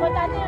我答对